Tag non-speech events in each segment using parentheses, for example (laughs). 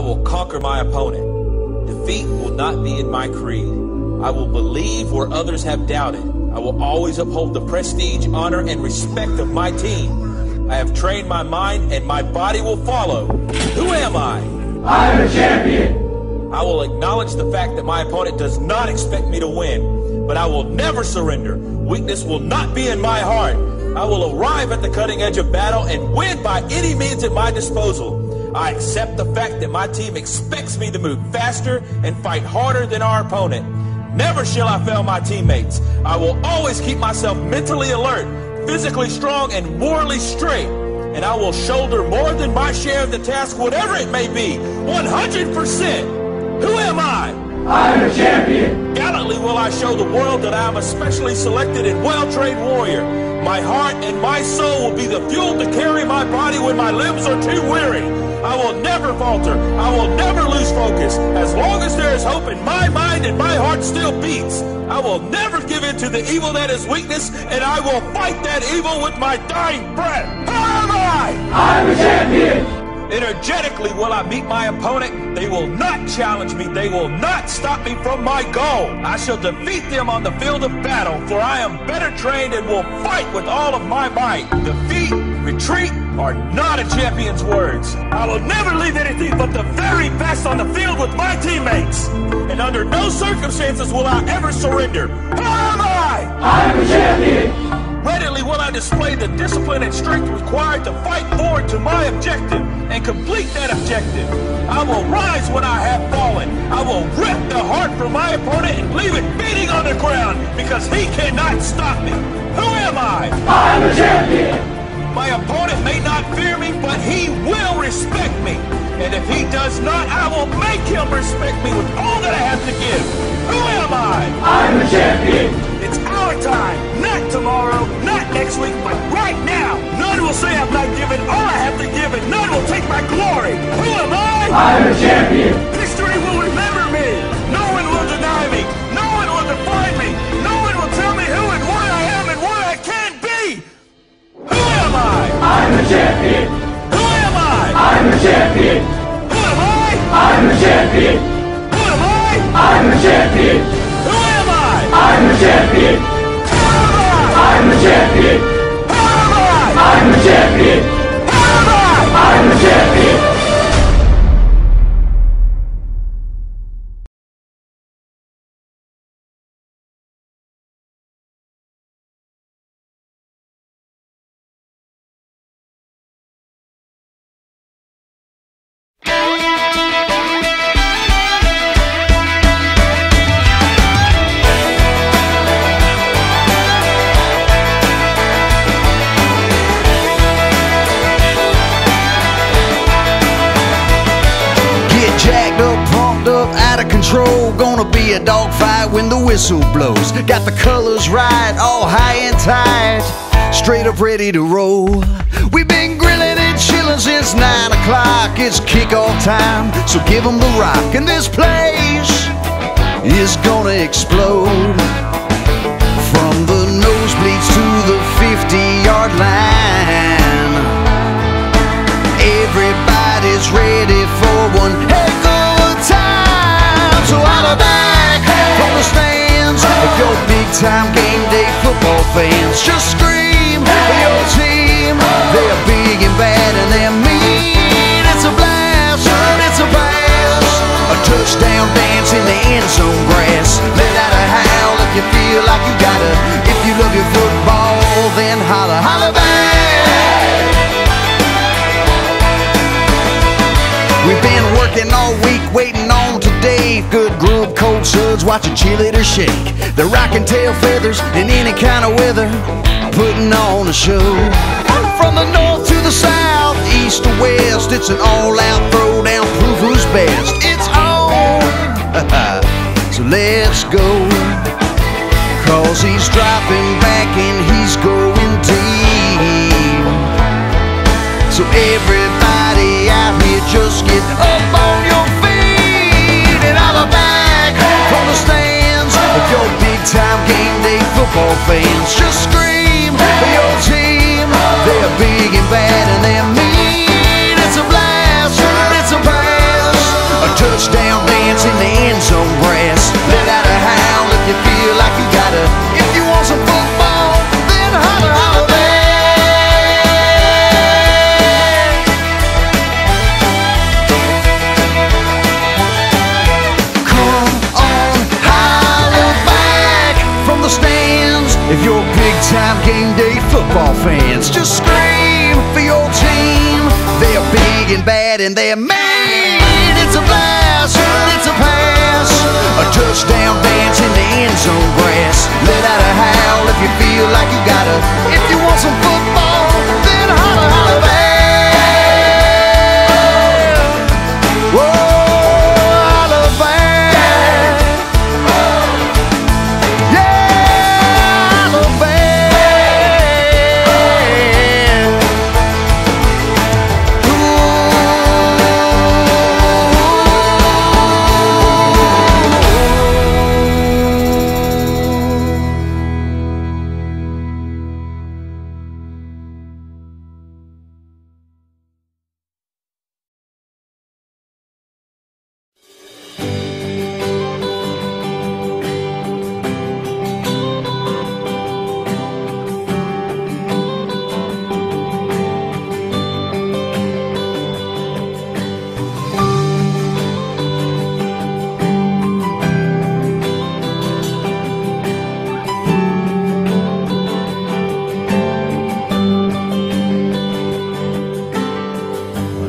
will conquer my opponent. Defeat will not be in my creed. I will believe where others have doubted. I will always uphold the prestige, honor, and respect of my team. I have trained my mind and my body will follow. Who am I? I'm a champion. I will acknowledge the fact that my opponent does not expect me to win, but I will never surrender. Weakness will not be in my heart. I will arrive at the cutting edge of battle and win by any means at my disposal. I accept the fact that my team expects me to move faster and fight harder than our opponent. Never shall I fail my teammates. I will always keep myself mentally alert, physically strong, and morally straight. And I will shoulder more than my share of the task, whatever it may be. 100%. Who am I? I'm a champion. Gallantly will I show the world that I am a specially selected and well-trained warrior. My heart and my soul will be the fuel to carry my body when my limbs are too weary. I will never falter. I will never lose focus. As long as there is hope in my mind and my heart still beats, I will never give in to the evil that is weakness, and I will fight that evil with my dying breath. Who am I? I'm a champion. Energetically will I meet my opponent. They will not challenge me. They will not stop me from my goal. I shall defeat them on the field of battle, for I am better trained and will fight with all of my might. Defeat, retreat are not a champion's words. I will never leave anything but the very best on the field with my teammates. And under no circumstances will I ever surrender. Who am I? I'm a champion. Readily will I display the discipline and strength required to fight forward to my objective and complete that objective. I will rise when I have fallen. I will rip the heart from my opponent and leave it beating on the ground because he cannot stop me. Who am I? I'm a champion. My opponent may not fear me, but he will respect me. And if he does not, I will make him respect me with all that I have to give. Who am I? I'm the champion. It's our time, not tomorrow, not next week, but right now. None will say I've not given all I have to give, and none will take my glory. Who am I? I'm the champion. History will remember control. Gonna be a dogfight when the whistle blows. Got the colors right, all high and tight. Straight up ready to roll. We've been grilling and chilling since 9 o'clock. It's kickoff time, so give 'em the rock. And this place is gonna explode. From the nosebleeds to the 50 yard line. Everybody's ready for one heck time game day football fans. Just scream for your team. They're big and bad and they're mean. It's a blast, it's a pass. A touchdown dance in the end zone grass. Cold suds, watching cheerleaders shake. The rocking tail feathers in any kind of weather, putting on a show. From the north to the south, east to west, it's an all-out throwdown. Prove who's best. It's on. (laughs) so let's go. Cause he's dropping back and he's going football fans, just scream for your team. They're big and bad and If you're big time game day football fans, just scream for your team. They're big and bad and they're mean. It's a blast, it's a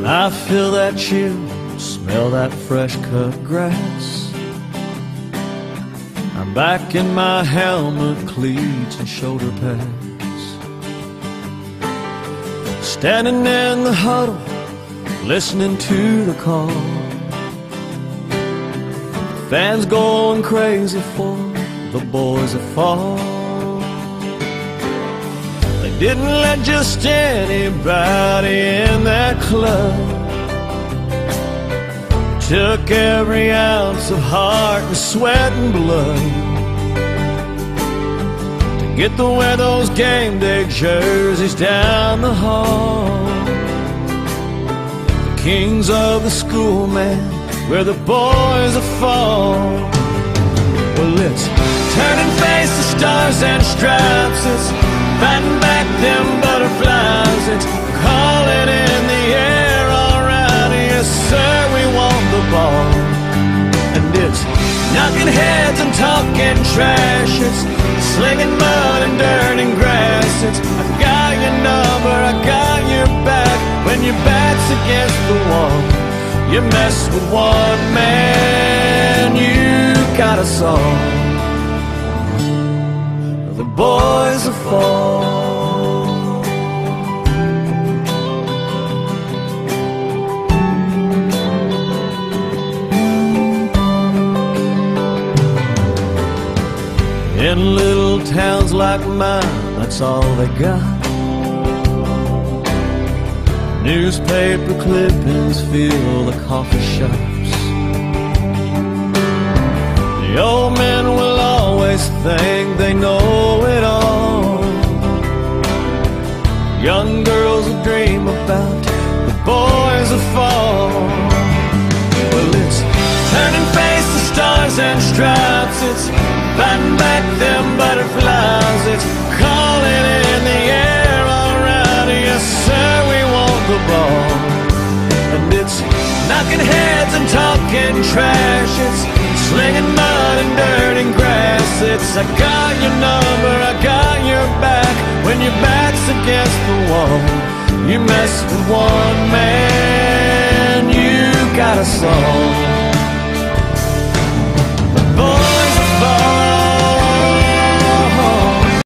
I feel that chill, smell that fresh cut grass. I'm back in my helmet, cleats, and shoulder pads. Standing in the huddle, listening to the call. Fans going crazy for the boys that fall. Didn't let just anybody in that club. Took every ounce of heart and sweat and blood to get to wear those game day jerseys down the hall. The kings of the school, man, where the boys are fall. Well, it's turning face to stars and stripes. It's fighting back them butterflies. It's calling in the air, alright. Yes, sir, we want the ball. And it's knocking heads and talking trash. It's slinging mud and dirt and grass. It's I got your number, I got your back. When your back's against the wall, you mess with one man, you got us all. Boys are fall. In little towns like mine, that's all they got. Newspaper clippings fill the coffee shops. The old will always think they know it all. Young girls will dream about the boys that fall. Well, it's turning face to stars and stripes. It's fighting back them butterflies. It's calling in the air, alright. Yes, sir, we want the ball. And it's knocking heads and talking trash. It's I got your number, I got your back. When your back's against the wall, you mess with one man, you got us all.